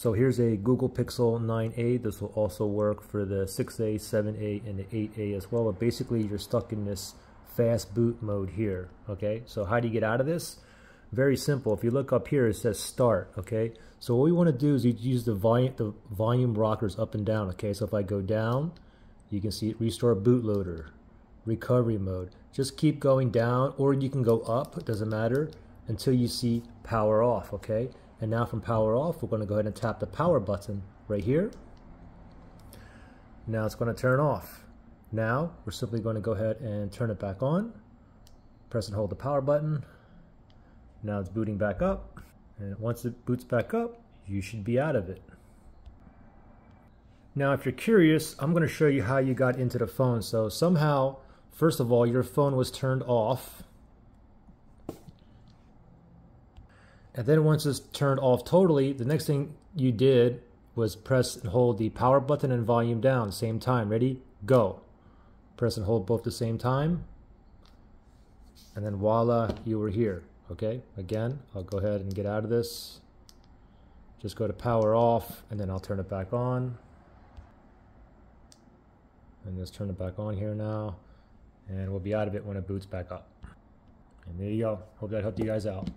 So here's a Google Pixel 9a. This will also work for the 6a, 7a, and the 8a as well. But basically, you're stuck in this Fastboot mode here. Okay, so how do you get out of this? Very simple. If you look up here, it says start. Okay, so what we want to do is you use the volume the volume rockers up and down. Okay, so if I go down, you can see it restore bootloader, recovery mode. Just keep going down, or you can go up. It doesn't matter until you see power off. Okay. And now from power off, we're going to go ahead and tap the power button right here. Now it's going to turn off. Now we're simply going to go ahead and turn it back on. Press and hold the power button. Now it's booting back up. And once it boots back up, you should be out of it. Now if you're curious, I'm going to show you how you got into the phone. So somehow, first of all, your phone was turned off And then once it's turned off totally, the next thing you did was press and hold the power button and volume down same time. Ready? Go. Press and hold both the same time. And then voila, you were here. Okay, again, I'll go ahead and get out of this. Just go to power off and then I'll turn it back on. And just turn it back on here now. And we'll be out of it when it boots back up. And there you go. Hope that helped you guys out.